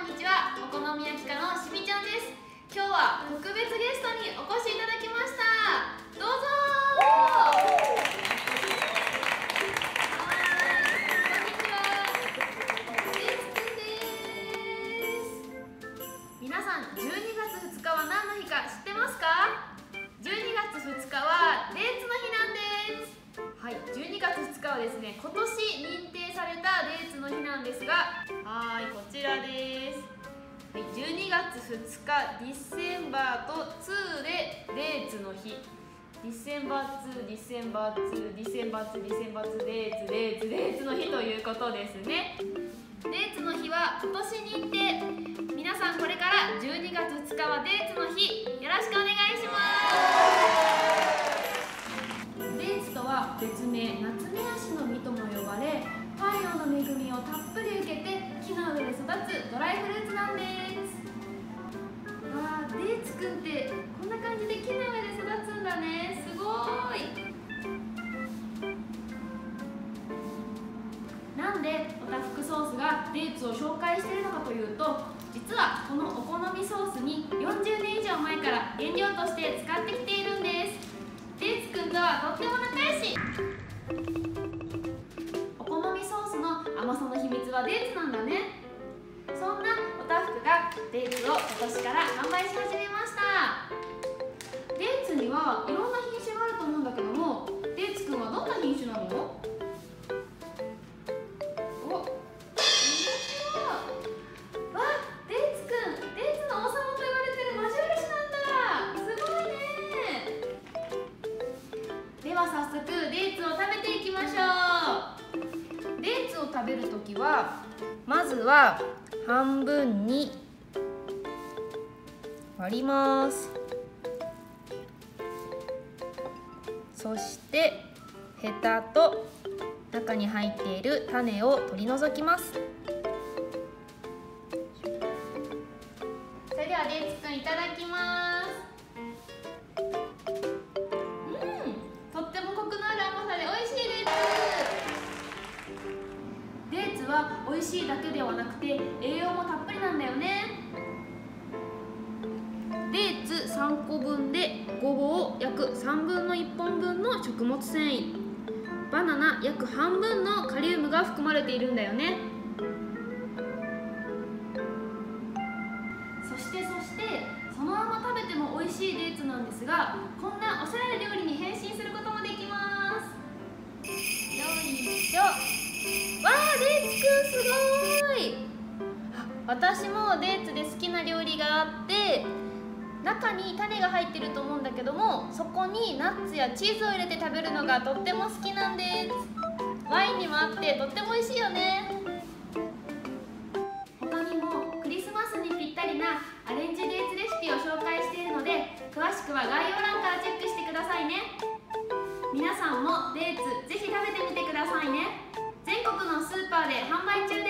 こんにちは。お好み焼き家のしみちゃんです。今日は特別ゲストにお越しいただきまなんですがはいこちらです。はい12月2日ディセンバーと2でレーツの日。ディセンバー2ディセンバー2ディセンバー2ディセンバー2レーツレーツレーツの日ということですね。デーツの日は今年認定皆さんこれから12月2日はデーツの日。よろしくお願いします。デーツとは別名夏目足の実とも呼ばれ太陽の恵みをたっぷり受けて木の上で育つドライフルーツなんですわあデーツくんってこんな感じで木の上で育つんだね。すごい。なんでオタフクソースがデーツを紹介しているのかというと実はこのお好みソースに40年以上前から原料として使ってきているんです。デーツくんとはとっても仲良し。はデーツなんだね。そんなおたふくがデーツを今年から販売し始めました。食べるときはまずは半分に割ります。そしてヘタと中に入っている種を取り除きます。それではデーツくんいただきます。美味しいだけではなくて栄養もたっぷりなんだよね。デーツ3個分でごぼう約3分の1本分の食物繊維。バナナ約半分のカリウムが含まれているんだよね。そしてそしてそのまま食べても美味しいデーツなんですがこんなおしゃれな料理に変身することも私もデーツで好きな料理があって中に種が入ってると思うんだけどもそこにナッツやチーズを入れて食べるのがとっても好きなんです。ワインにもあってとっても美味しいよね。他にもクリスマスにぴったりなアレンジデーツレシピを紹介しているので詳しくは概要欄からチェックしてくださいね。皆さんもデーツぜひ食べてみてくださいね。全国のスーパーで販売中です。